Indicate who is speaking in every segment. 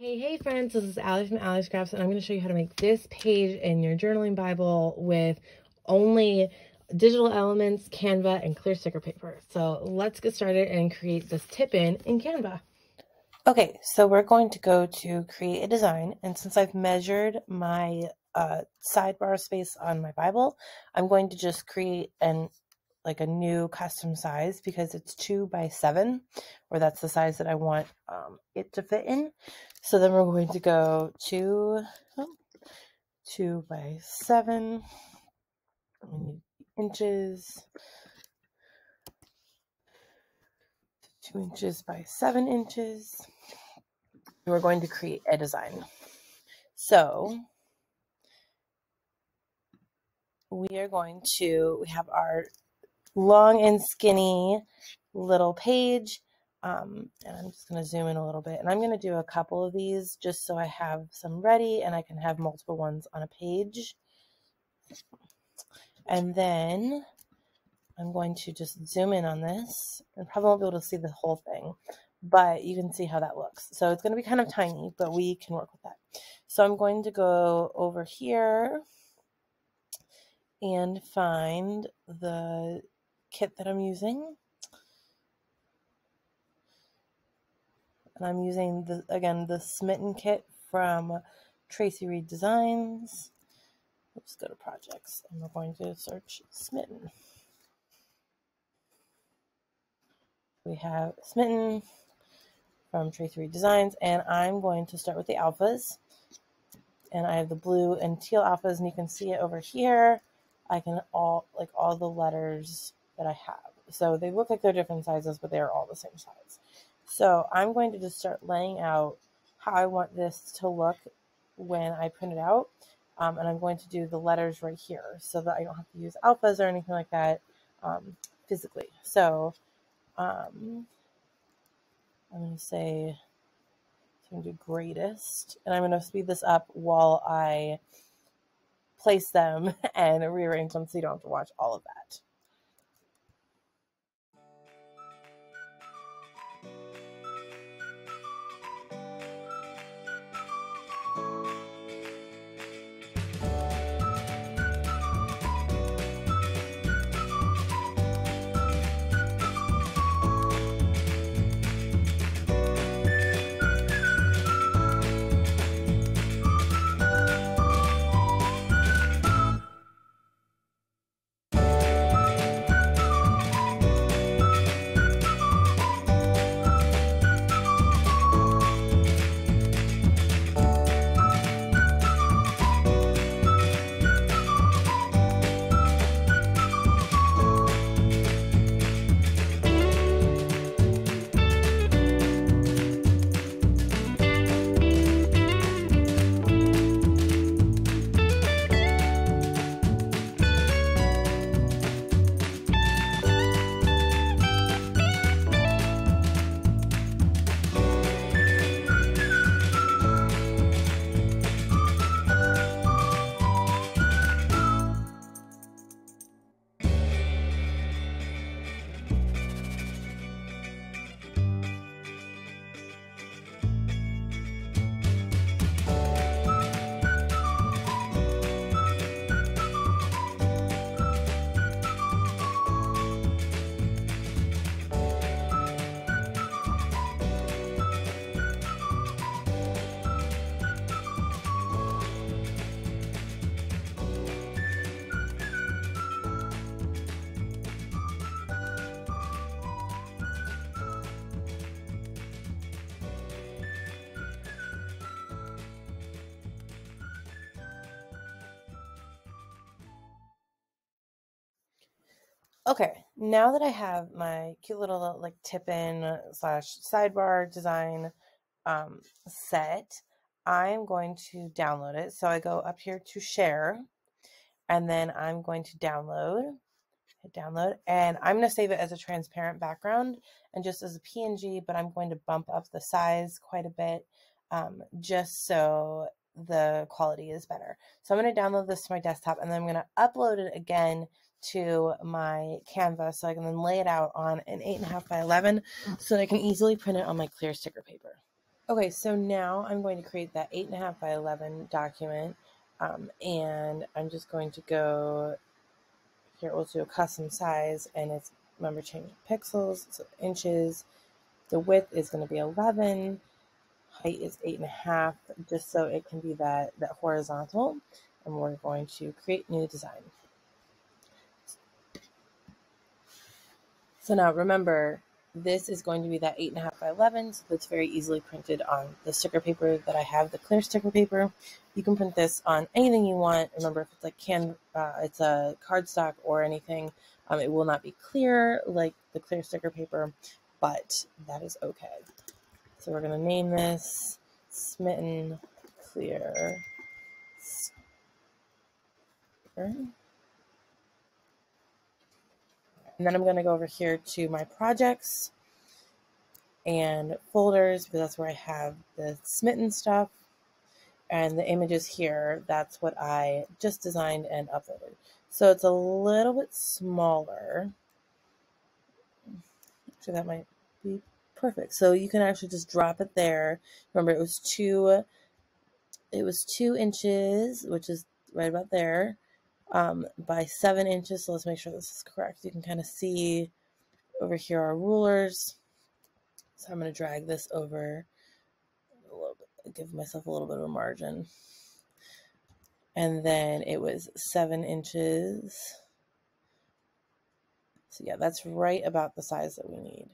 Speaker 1: Hey, hey friends, this is Allie from Allie Scraps, and I'm going to show you how to make this page in your journaling Bible with only digital elements, Canva, and clear sticker paper. So let's get started and create this tip in in Canva.
Speaker 2: Okay, so we're going to go to create a design, and since I've measured my uh, sidebar space on my Bible, I'm going to just create an like a new custom size because it's two by seven, or that's the size that I want um, it to fit in. So then we're going to go two, oh, two by seven. We need inches. Two inches by seven inches. We're going to create a design. So we are going to, we have our long and skinny little page. Um, and I'm just going to zoom in a little bit. And I'm going to do a couple of these just so I have some ready and I can have multiple ones on a page. And then I'm going to just zoom in on this and probably won't be able to see the whole thing, but you can see how that looks. So it's going to be kind of tiny, but we can work with that. So I'm going to go over here and find the kit that I'm using. And I'm using, the again, the Smitten kit from Traci Reed Designs. Let's go to projects and we're going to search Smitten. We have Smitten from Traci Reed Designs and I'm going to start with the alphas. And I have the blue and teal alphas and you can see it over here. I can all, like all the letters that I have. So they look like they're different sizes, but they're all the same size. So I'm going to just start laying out how I want this to look when I print it out. Um, and I'm going to do the letters right here so that I don't have to use alphas or anything like that um, physically. So um, I'm going to say, so I'm going to do greatest, and I'm going to speed this up while I place them and rearrange them so you don't have to watch all of that. Okay, now that I have my cute little like tip in slash sidebar design um, set, I'm going to download it. So I go up here to share and then I'm going to download, hit download, and I'm going to save it as a transparent background and just as a PNG, but I'm going to bump up the size quite a bit um, just so the quality is better. So I'm going to download this to my desktop and then I'm going to upload it again to my canvas so I can then lay it out on an 8.5 by 11 so that I can easily print it on my clear sticker paper. Okay, so now I'm going to create that 8.5 by 11 document. Um, and I'm just going to go here, we'll do a custom size, and it's, remember, change pixels, so inches. The width is going to be 11, height is 8.5, just so it can be that, that horizontal. And we're going to create new design. So now remember, this is going to be that 8.5 by 11, so it's very easily printed on the sticker paper that I have, the clear sticker paper. You can print this on anything you want. Remember, if it's like can, uh, it's a cardstock or anything, um, it will not be clear like the clear sticker paper, but that is okay. So we're going to name this Smitten Clear Sticker. And then I'm going to go over here to my projects and folders because that's where I have the smitten stuff and the images here. That's what I just designed and uploaded. So it's a little bit smaller. Actually, that might be perfect. So you can actually just drop it there. Remember, it was two. It was two inches, which is right about there um, by seven inches. So let's make sure this is correct. You can kind of see over here our rulers. So I'm going to drag this over a little bit, give myself a little bit of a margin. And then it was seven inches. So yeah, that's right about the size that we need.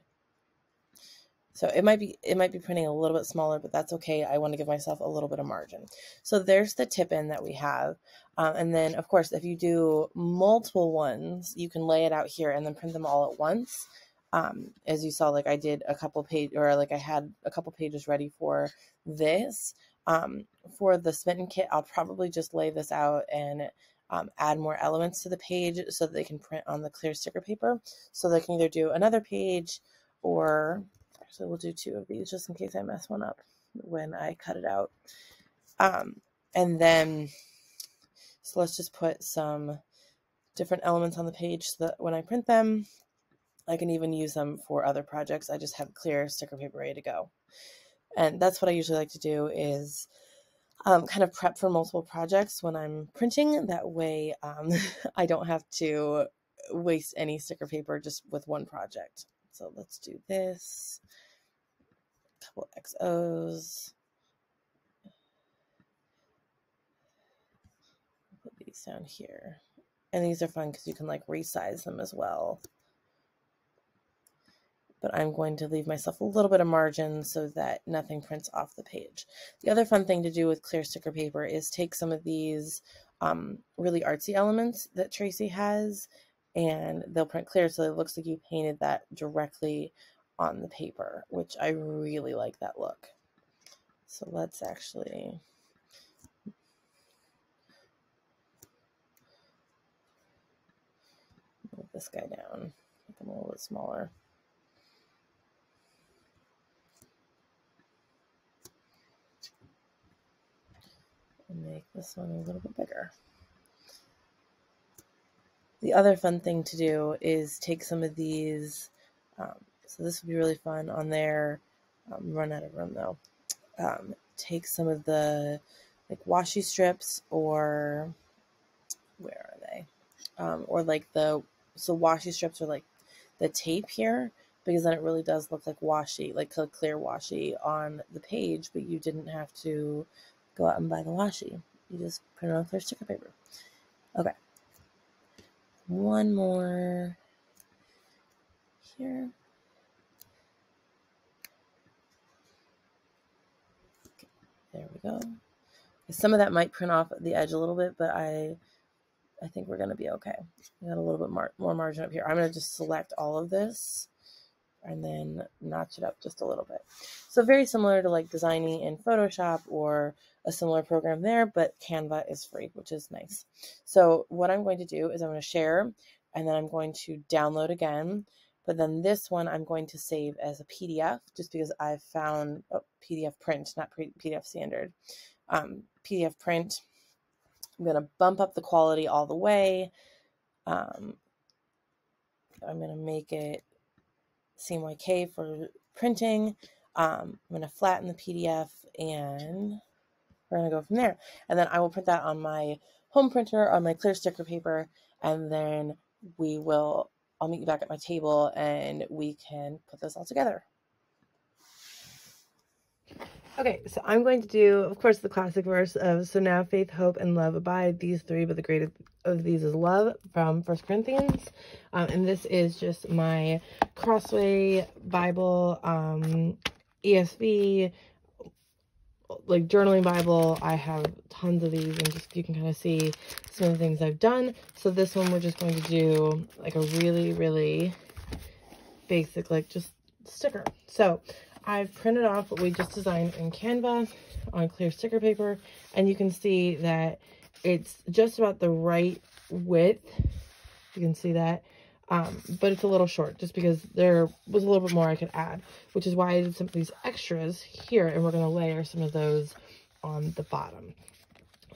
Speaker 2: So it might be it might be printing a little bit smaller, but that's okay. I want to give myself a little bit of margin. So there's the tip in that we have. Um, and then of course, if you do multiple ones, you can lay it out here and then print them all at once. Um, as you saw, like I did a couple page or like I had a couple pages ready for this. Um, for the smitten kit, I'll probably just lay this out and um, add more elements to the page so that they can print on the clear sticker paper. So they can either do another page or so we'll do two of these just in case I mess one up when I cut it out. Um, and then, so let's just put some different elements on the page so that when I print them, I can even use them for other projects. I just have clear sticker paper ready to go. And that's what I usually like to do is um, kind of prep for multiple projects when I'm printing. That way um, I don't have to waste any sticker paper just with one project. So let's do this A couple XOs. Put these down here. And these are fun because you can like resize them as well. But I'm going to leave myself a little bit of margin so that nothing prints off the page. The other fun thing to do with clear sticker paper is take some of these um, really artsy elements that Traci has and they'll print clear so it looks like you painted that directly on the paper, which I really like that look. So let's actually move this guy down, make him a little bit smaller. And make this one a little bit bigger. The other fun thing to do is take some of these um, so this would be really fun on there. Um, run out of room though. Um, take some of the like washi strips or where are they? Um, or like the so washi strips are like the tape here because then it really does look like washi, like clear washi on the page, but you didn't have to go out and buy the washi. You just print it on clear sticker paper. Okay. One more here. There we go. Some of that might print off the edge a little bit, but I I think we're going to be okay. We got a little bit mar more margin up here. I'm going to just select all of this and then notch it up just a little bit. So very similar to like designing in Photoshop or a similar program there, but Canva is free, which is nice. So what I'm going to do is I'm going to share and then I'm going to download again. But then this one I'm going to save as a PDF just because I've found oh, PDF print, not PDF standard. Um, PDF print. I'm going to bump up the quality all the way. Um, I'm going to make it CMYK for printing. Um, I'm going to flatten the PDF and we're going to go from there. And then I will print that on my home printer on my clear sticker paper. And then we will, I'll meet you back at my table and we can put this all together. Okay, so I'm going to do, of course, the classic verse of So now faith, hope, and love abide, these three, but the greatest of these is love from First Corinthians. Um, and this is just my Crossway Bible, um, ESV, like journaling Bible. I have tons of these, and just you can kind of see some of the things I've done. So this one, we're just going to do like a really, really basic, like just sticker. So I've printed off what we just designed in Canva on clear sticker paper, and you can see that it's just about the right width. You can see that. Um, but it's a little short just because there was a little bit more I could add, which is why I did some of these extras here, and we're going to layer some of those on the bottom.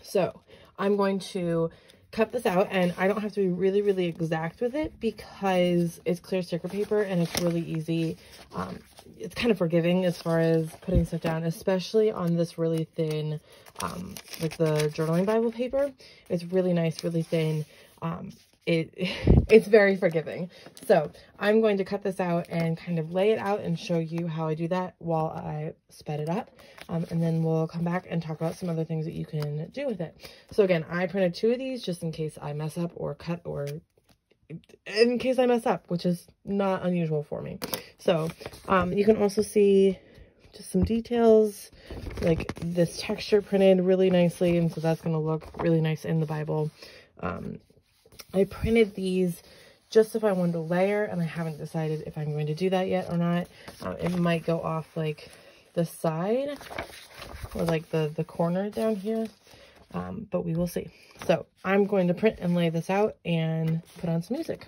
Speaker 2: So I'm going to cut this out and I don't have to be really, really exact with it because it's clear sticker paper and it's really easy. Um, it's kind of forgiving as far as putting stuff down, especially on this really thin, um, like the journaling Bible paper. It's really nice, really thin. Um, it it's very forgiving. So I'm going to cut this out and kind of lay it out and show you how I do that while I sped it up. Um, and then we'll come back and talk about some other things that you can do with it. So again, I printed two of these just in case I mess up or cut or in case I mess up, which is not unusual for me. So um, you can also see just some details like this texture printed really nicely and so that's going to look really nice in the Bible. Um, I printed these just if I wanted to layer and I haven't decided if I'm going to do that yet or not. Uh, it might go off like the side or like the, the corner down here, um, but we will see. So I'm going to print and lay this out and put on some music.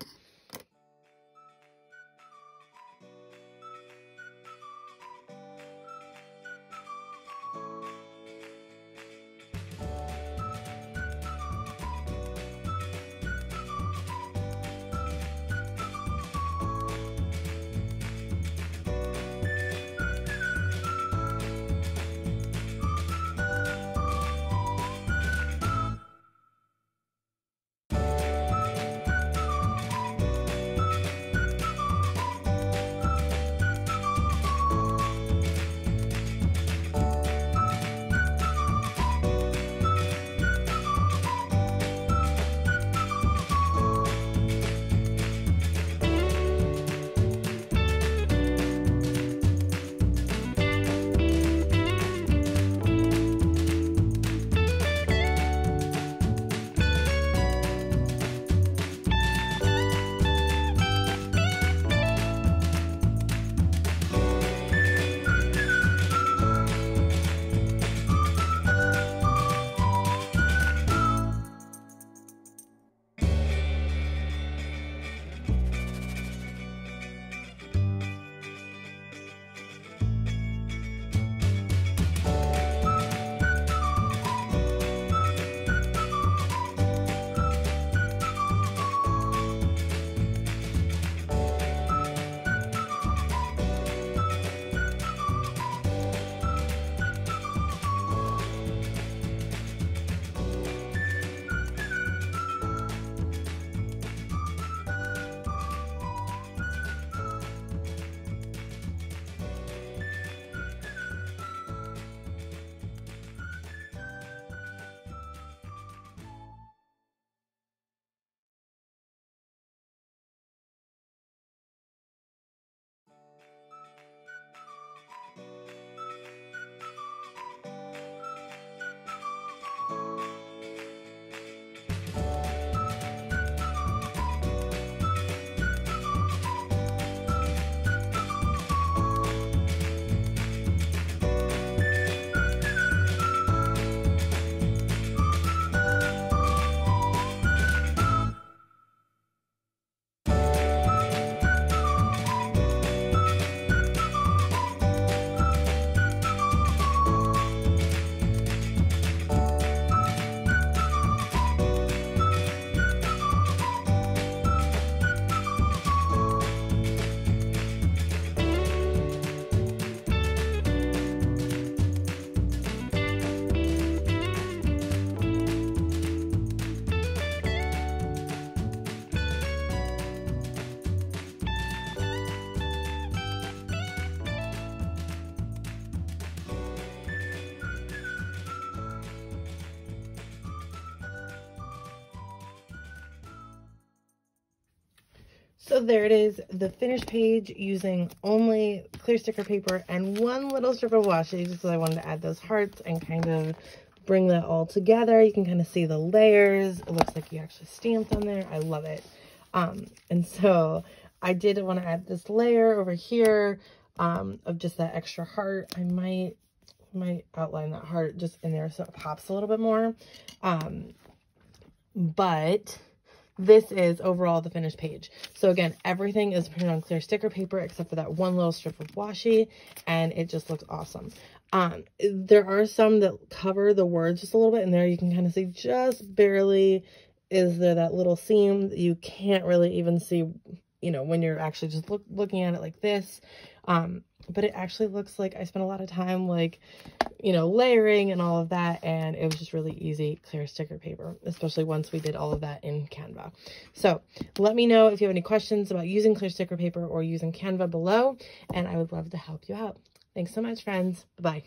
Speaker 1: So there it is, the finished page using only clear sticker paper and one little strip of washi just because I wanted to add those hearts and kind of bring that all together. You can kind of see the layers. It looks like you actually stamped on there. I love it. Um, and so I did want to add this layer over here um, of just that extra heart. I might might outline that heart just in there so it pops a little bit more. Um, but this is overall the finished page. So again, everything is printed on clear sticker paper except for that one little strip of washi and it just looks awesome. Um, there are some that cover the words just a little bit and there you can kind of see just barely is there that little seam that you can't really even see, you know, when you're actually just look, looking at it like this. Um, but it actually looks like I spent a lot of time like, you know, layering and all of that. And it was just really easy, clear sticker paper, especially once we did all of that in Canva. So let me know if you have any questions about using clear sticker paper or using Canva below, and I would love to help you out. Thanks so much, friends. Bye-bye.